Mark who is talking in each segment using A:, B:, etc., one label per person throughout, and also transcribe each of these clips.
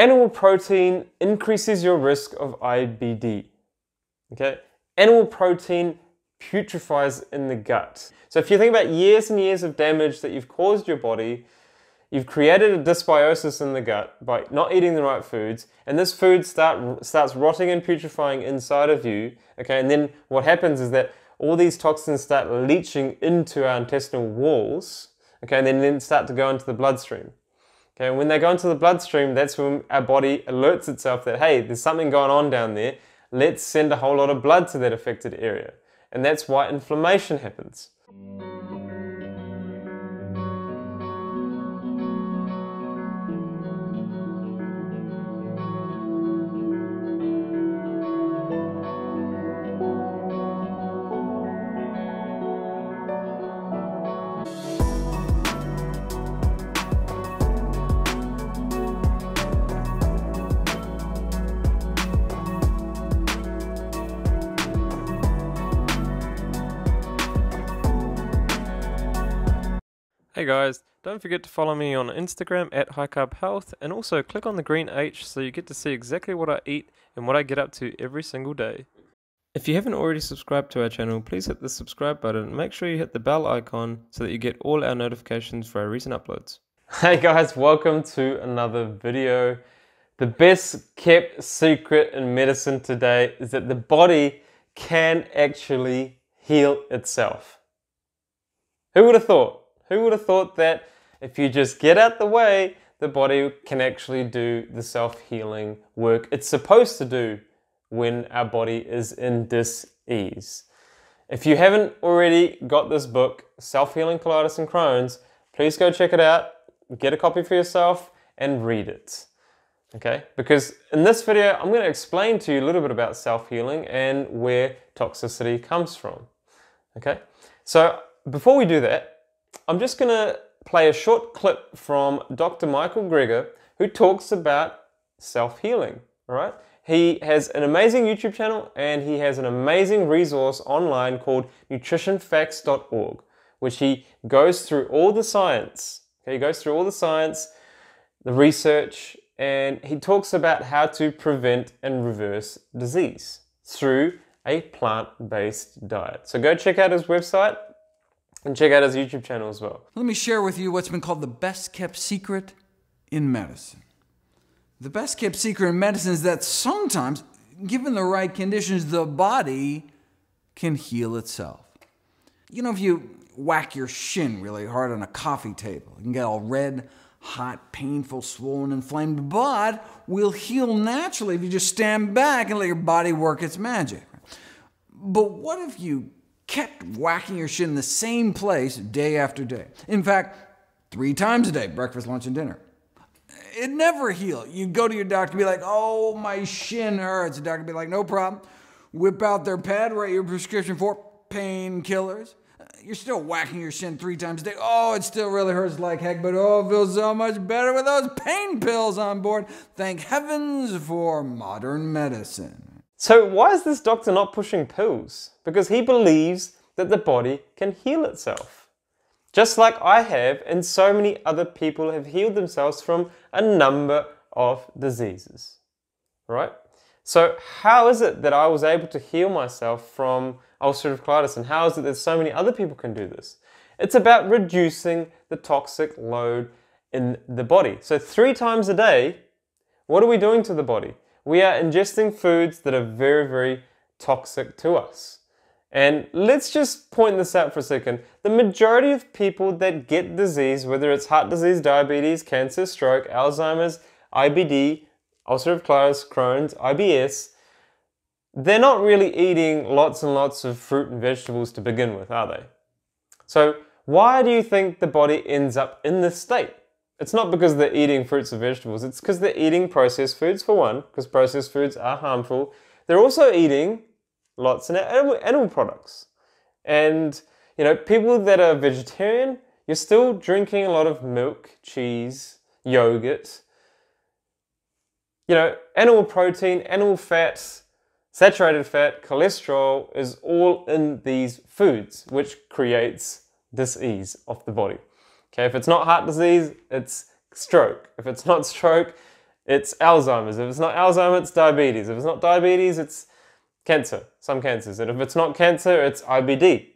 A: Animal protein increases your risk of IBD. Okay? Animal protein putrefies in the gut. So if you think about years and years of damage that you've caused your body, you've created a dysbiosis in the gut by not eating the right foods, and this food start, starts rotting and putrefying inside of you. Okay, and then what happens is that all these toxins start leaching into our intestinal walls. Okay, and then, then start to go into the bloodstream. Okay, and when they go into the bloodstream, that's when our body alerts itself that hey, there's something going on down there. Let's send a whole lot of blood to that affected area. And that's why inflammation happens. Guys, don't forget to follow me on Instagram at High Carb Health and also click on the green H so you get to see exactly what I eat and what I get up to every single day. If you haven't already subscribed to our channel, please hit the subscribe button and make sure you hit the bell icon so that you get all our notifications for our recent uploads. Hey guys, welcome to another video. The best kept secret in medicine today is that the body can actually heal itself. Who would have thought? Who would have thought that if you just get out the way, the body can actually do the self healing work it's supposed to do when our body is in dis ease? If you haven't already got this book, Self Healing Colitis and Crohn's, please go check it out, get a copy for yourself, and read it. Okay? Because in this video, I'm going to explain to you a little bit about self healing and where toxicity comes from. Okay? So, before we do that, I'm just going to play a short clip from Dr. Michael Greger who talks about self healing. All right? He has an amazing YouTube channel and he has an amazing resource online called nutritionfacts.org, which he goes through all the science. Okay, he goes through all the science, the research, and he talks about how to prevent and reverse disease through a plant based diet. So go check out his website, and check out his YouTube channel as well.
B: Let me share with you what's been called the best kept secret in medicine. The best kept secret in medicine is that sometimes, given the right conditions, the body can heal itself. You know, if you whack your shin really hard on a coffee table, you can get all red, hot, painful, swollen, inflamed, but will heal naturally if you just stand back and let your body work its magic. But what if you kept whacking your shin in the same place day after day. In fact, three times a day breakfast, lunch, and dinner. It never healed. You'd go to your doctor be like, oh, my shin hurts. The doctor be like, no problem. Whip out their pad, write your prescription for painkillers. You're still whacking your shin three times a day. Oh, it still really hurts like heck, but oh, it feels so much better with those pain pills on board. Thank heavens for modern medicine.
A: So, why is this doctor not pushing pills? Because he believes that the body can heal itself. Just like I have, and so many other people have healed themselves from a number of diseases. Right? So, how is it that I was able to heal myself from ulcerative colitis, and how is it that so many other people can do this? It's about reducing the toxic load in the body. So, three times a day, what are we doing to the body? We are ingesting foods that are very, very toxic to us. And let's just point this out for a second. The majority of people that get disease, whether it's heart disease, diabetes, cancer, stroke, Alzheimer's, IBD, ulcerative colitis, Crohn's, IBS, they're not really eating lots and lots of fruit and vegetables to begin with, are they? So, why do you think the body ends up in this state? It's not because they're eating fruits and vegetables, it's because they're eating processed foods, for one, because processed foods are harmful. They're also eating lots of animal, animal products. And, you know, people that are vegetarian, you're still drinking a lot of milk, cheese, yogurt. You know, animal protein, animal fat, saturated fat, cholesterol is all in these foods, which creates disease of the body. Okay, if it's not heart disease, it's stroke. If it's not stroke, it's Alzheimer's. If it's not Alzheimer's, it's diabetes. If it's not diabetes, it's cancer, some cancers. And if it's not cancer, it's IBD.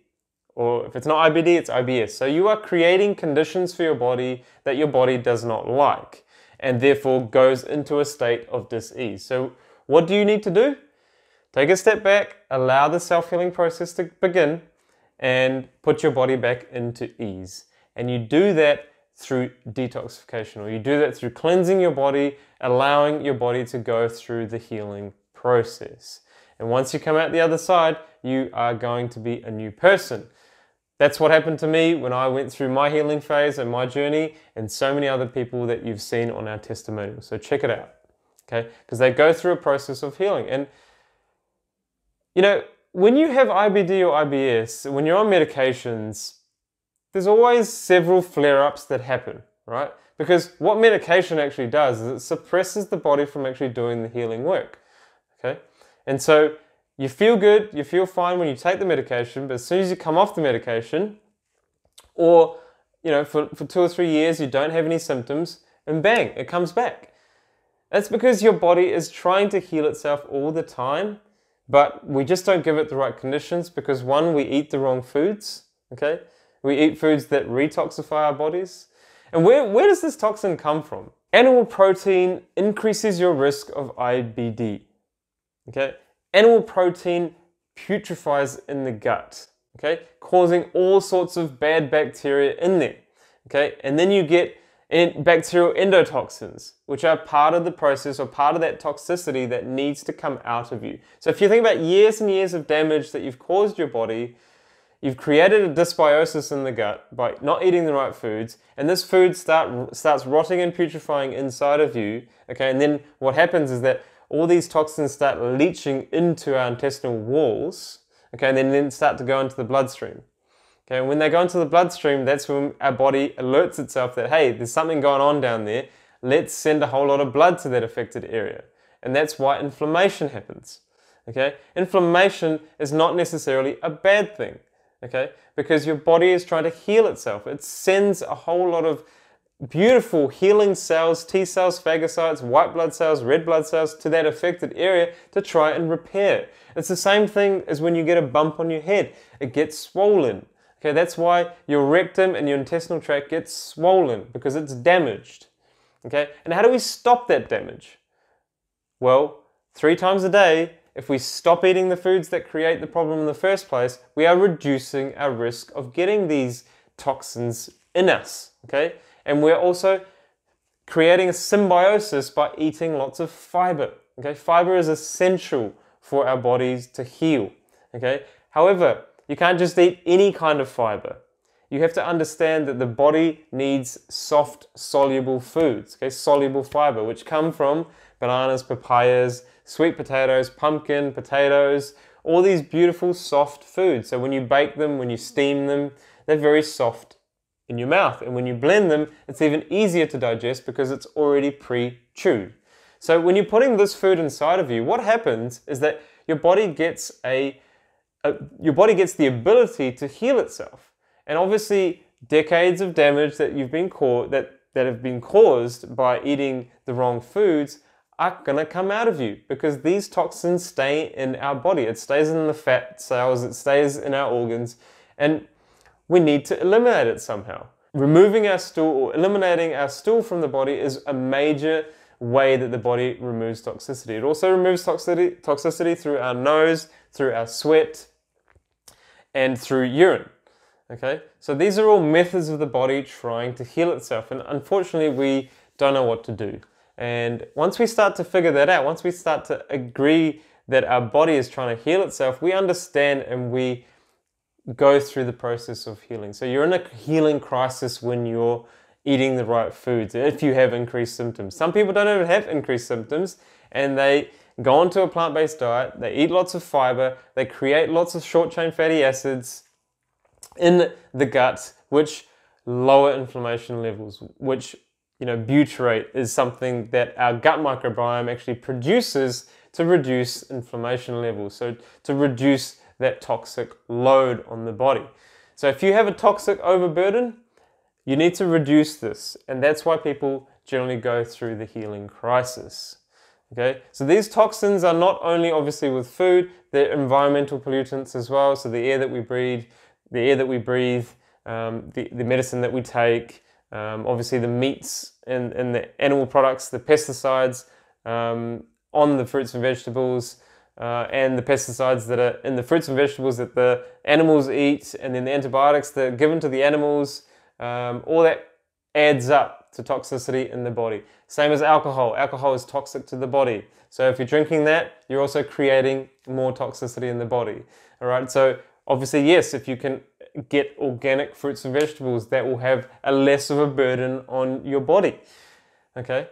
A: Or if it's not IBD, it's IBS. So you are creating conditions for your body that your body does not like and therefore goes into a state of dis-ease. So what do you need to do? Take a step back, allow the self-healing process to begin and put your body back into ease. And you do that through detoxification or you do that through cleansing your body, allowing your body to go through the healing process. And once you come out the other side, you are going to be a new person. That's what happened to me when I went through my healing phase and my journey, and so many other people that you've seen on our testimonial. So check it out, okay? Because they go through a process of healing. And, you know, when you have IBD or IBS, when you're on medications, there's always several flare ups that happen, right? Because what medication actually does is it suppresses the body from actually doing the healing work, okay? And so you feel good, you feel fine when you take the medication, but as soon as you come off the medication, or you know, for, for two or three years you don't have any symptoms, and bang, it comes back. That's because your body is trying to heal itself all the time, but we just don't give it the right conditions because one, we eat the wrong foods, okay? We eat foods that retoxify our bodies. And where, where does this toxin come from? Animal protein increases your risk of IBD. Okay? Animal protein putrefies in the gut, okay? Causing all sorts of bad bacteria in there. Okay? And then you get bacterial endotoxins, which are part of the process or part of that toxicity that needs to come out of you. So if you think about years and years of damage that you've caused your body, you've created a dysbiosis in the gut by not eating the right foods, and this food start, starts rotting and putrefying inside of you. Okay, and then what happens is that all these toxins start leaching into our intestinal walls. Okay, and then, then start to go into the bloodstream. Okay, and when they go into the bloodstream, that's when our body alerts itself that, hey, there's something going on down there. Let's send a whole lot of blood to that affected area. And that's why inflammation happens. Okay, inflammation is not necessarily a bad thing. Okay, because your body is trying to heal itself. It sends a whole lot of beautiful healing cells, T cells, phagocytes, white blood cells, red blood cells to that affected area to try and repair. It's the same thing as when you get a bump on your head. It gets swollen. Okay, that's why your rectum and your intestinal tract gets swollen because it's damaged. Okay, and how do we stop that damage? Well, three times a day, if we stop eating the foods that create the problem in the first place, we are reducing our risk of getting these toxins in us. Okay, and we're also creating a symbiosis by eating lots of fiber. Okay, fiber is essential for our bodies to heal. Okay, however, you can't just eat any kind of fiber. You have to understand that the body needs soft, soluble foods, okay, soluble fiber, which come from bananas, papayas, sweet potatoes, pumpkin, potatoes, all these beautiful soft foods. So when you bake them, when you steam them, they're very soft in your mouth. And when you blend them, it's even easier to digest because it's already pre chewed. So when you're putting this food inside of you, what happens is that your body gets a uh, your body gets the ability to heal itself. And obviously, decades of damage that you've been caught that that have been caused by eating the wrong foods are going to come out of you because these toxins stay in our body. It stays in the fat cells, it stays in our organs, and we need to eliminate it somehow. Removing our stool or eliminating our stool from the body is a major way that the body removes toxicity. It also removes toxicity, toxicity through our nose, through our sweat, and through urine. Okay, so these are all methods of the body trying to heal itself, and unfortunately, we don't know what to do. And once we start to figure that out, once we start to agree that our body is trying to heal itself, we understand and we go through the process of healing. So you're in a healing crisis when you're eating the right foods, if you have increased symptoms. Some people don't even have increased symptoms and they go onto a plant based diet, they eat lots of fiber, they create lots of short chain fatty acids in the gut, which lower inflammation levels, which you know, butyrate is something that our gut microbiome actually produces to reduce inflammation levels, so to reduce that toxic load on the body. So if you have a toxic overburden, you need to reduce this, and that's why people generally go through the healing crisis. Okay, so these toxins are not only obviously with food, they're environmental pollutants as well. So the air that we breathe, the air that we breathe, um, the, the medicine that we take, um, obviously the meats and, and the animal products, the pesticides um, on the fruits and vegetables, uh, and the pesticides that are in the fruits and vegetables that the animals eat, and then the antibiotics that are given to the animals, um, all that adds up to toxicity in the body. Same as alcohol. Alcohol is toxic to the body. So if you're drinking that, you're also creating more toxicity in the body. All right. So obviously, yes, if you can get organic fruits and vegetables, that will have a less of a burden on your body. Okay.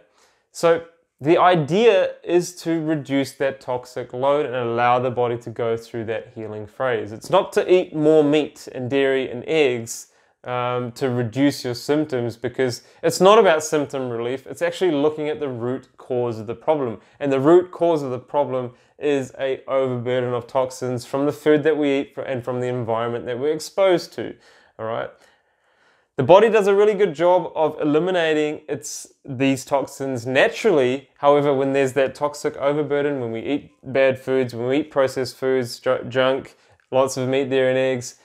A: So the idea is to reduce that toxic load and allow the body to go through that healing phase. It's not to eat more meat and dairy and eggs um, to reduce your symptoms because it's not about symptom relief. It's actually looking at the root cause of the problem. And the root cause of the problem is a overburden of toxins from the food that we eat and from the environment that we're exposed to. All right. The body does a really good job of eliminating its these toxins naturally. However, when there's that toxic overburden, when we eat bad foods, when we eat processed foods, junk, lots of meat, dairy, and eggs,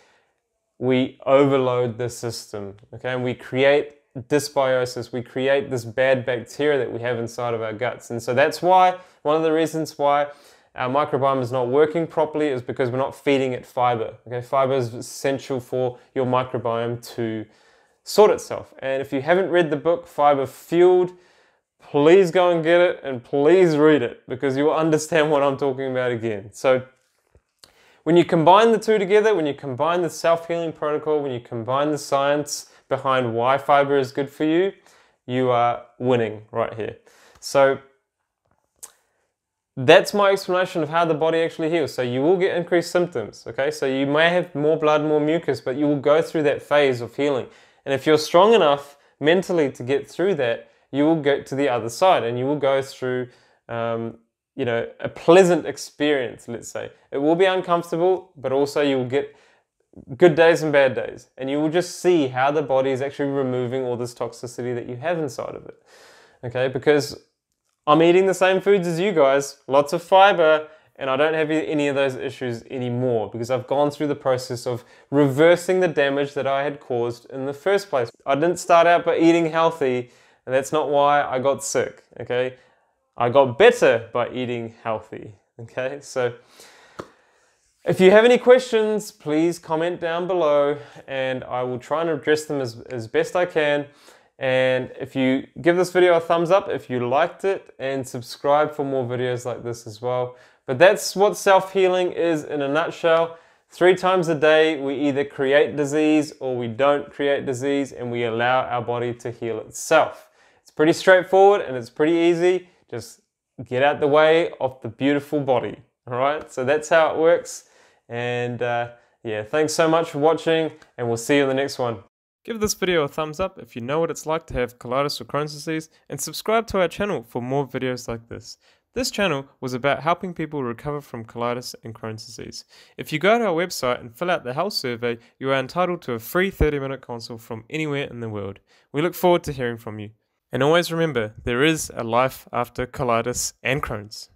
A: we overload the system. Okay, and we create dysbiosis. We create this bad bacteria that we have inside of our guts, and so that's why one of the reasons why our microbiome is not working properly is because we're not feeding it fiber. Okay, fiber is essential for your microbiome to sort itself. And if you haven't read the book Fiber Fueled, please go and get it and please read it because you will understand what I'm talking about again. So, when you combine the two together, when you combine the self healing protocol, when you combine the science behind why fiber is good for you, you are winning right here. So, that's my explanation of how the body actually heals. So you will get increased symptoms, okay? So you may have more blood, more mucus, but you will go through that phase of healing. And if you're strong enough mentally to get through that, you will get to the other side and you will go through, um, you know, a pleasant experience, let's say. It will be uncomfortable, but also you will get good days and bad days. And you will just see how the body is actually removing all this toxicity that you have inside of it. Okay, because I'm eating the same foods as you guys, lots of fiber, and I don't have any of those issues anymore because I've gone through the process of reversing the damage that I had caused in the first place. I didn't start out by eating healthy, and that's not why I got sick, okay? I got better by eating healthy, okay? So if you have any questions, please comment down below and I will try and address them as, as best I can. And if you give this video a thumbs up if you liked it and subscribe for more videos like this as well. But that's what self healing is in a nutshell. Three times a day, we either create disease or we don't create disease and we allow our body to heal itself. It's pretty straightforward and it's pretty easy. Just get out the way of the beautiful body. All right, so that's how it works. And uh, yeah, thanks so much for watching, and we'll see you in the next one.
C: Give this video a thumbs up if you know what it's like to have colitis or Crohn's disease, and subscribe to our channel for more videos like this. This channel was about helping people recover from colitis and Crohn's disease. If you go to our website and fill out the health survey, you are entitled to a free 30 minute consult from anywhere in the world. We look forward to hearing from you. And always remember, there is a life after colitis and Crohn's.